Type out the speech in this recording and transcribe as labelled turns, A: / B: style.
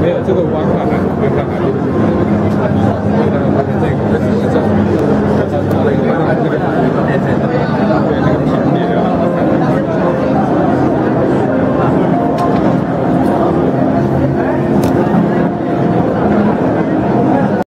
A: 没有这个弯看还我们看海边会看这个大家发现这个是这的个